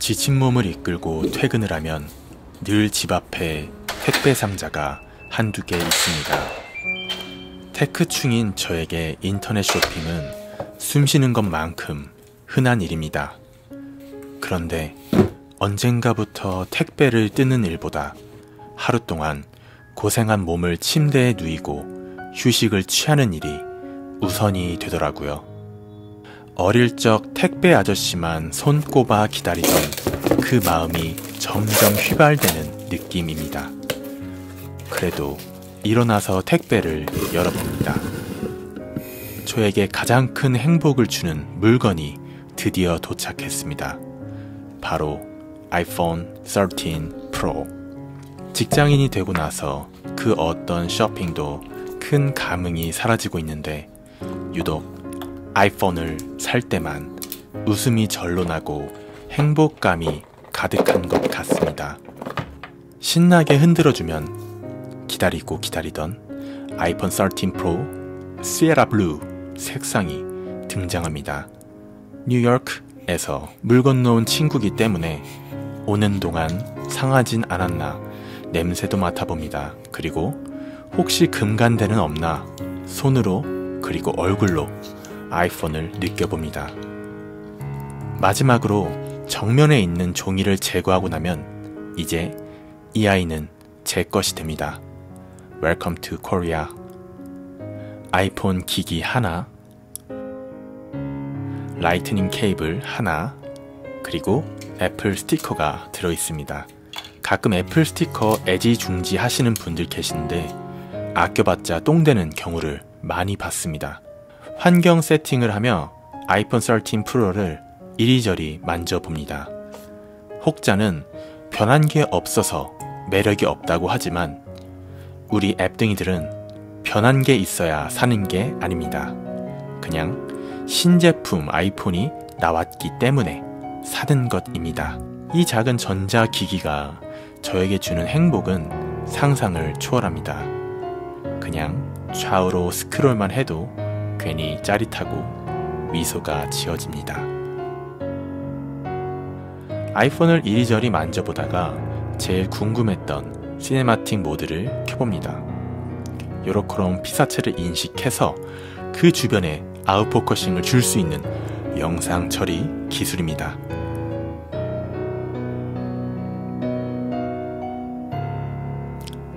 지친 몸을 이끌고 퇴근을 하면 늘 집 앞에 택배 상자가 한두 개 있습니다. 테크충인 저에게 인터넷 쇼핑은 숨 쉬는 것만큼 흔한 일입니다. 그런데 언젠가부터 택배를 뜨는 일보다 하루 동안 고생한 몸을 침대에 누이고 휴식을 취하는 일이 우선이 되더라고요. 어릴 적 택배 아저씨만 손꼽아 기다리던 그 마음이 점점 휘발되는 느낌입니다. 그래도 일어나서 택배를 열어봅니다. 저에게 가장 큰 행복을 주는 물건이 드디어 도착했습니다. 바로 아이폰 13 프로. 직장인이 되고 나서 그 어떤 쇼핑도 큰 감흥이 사라지고 있는데 유독 아이폰을 살 때만 웃음이 절로 나고 행복감이 가득한 것 같습니다. 신나게 흔들어주면 기다리고 기다리던 아이폰 13 프로 시에라 블루 색상이 등장합니다. 뉴욕에서 물 건너온 친구기 때문에 오는 동안 상하진 않았나 냄새도 맡아봅니다. 그리고 혹시 금간데는 없나 손으로 그리고 얼굴로 아이폰을 느껴봅니다. 마지막으로 정면에 있는 종이를 제거하고 나면 이제 이 아이는 제 것이 됩니다. Welcome to Korea. 아이폰 기기 하나, 라이트닝 케이블 하나, 그리고 애플 스티커가 들어 있습니다. 가끔 애플 스티커 애지중지 하시는 분들 계신데 아껴봤자 똥되는 경우를 많이 봤습니다. 환경 세팅을 하며 아이폰 13 프로를 이리저리 만져봅니다. 혹자는 변한 게 없어서 매력이 없다고 하지만 우리 앱등이들은 변한 게 있어야 사는 게 아닙니다. 그냥 신제품 아이폰이 나왔기 때문에 사는 것입니다. 이 작은 전자기기가 저에게 주는 행복은 상상을 초월합니다. 그냥 좌우로 스크롤만 해도 괜히 짜릿하고 미소가 지어집니다. 아이폰을 이리저리 만져보다가 제일 궁금했던 cinematic 모드를 켜봅니다. 요렇게롬 피사체를 인식해서 그 주변에 out focusing을 줄 수 있는 영상 처리 기술입니다.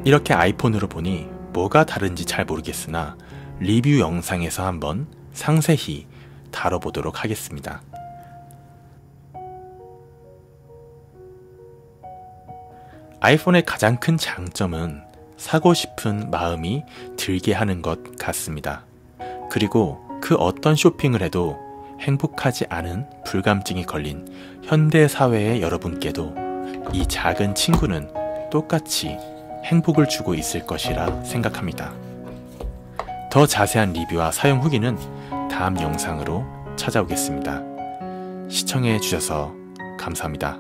이렇게 아이폰으로 보니 뭐가 다른지 잘 모르겠으나 리뷰 영상에서 한번 상세히 다뤄보도록 하겠습니다. 아이폰의 가장 큰 장점은 사고 싶은 마음이 들게 하는 것 같습니다. 그리고 그 어떤 쇼핑을 해도 행복하지 않은 불감증이 걸린 현대 사회의 여러분께도 이 작은 친구는 똑같이 행복을 주고 있을 것이라 생각합니다. 더 자세한 리뷰와 사용 후기는 다음 영상으로 찾아오겠습니다. 시청해 주셔서 감사합니다.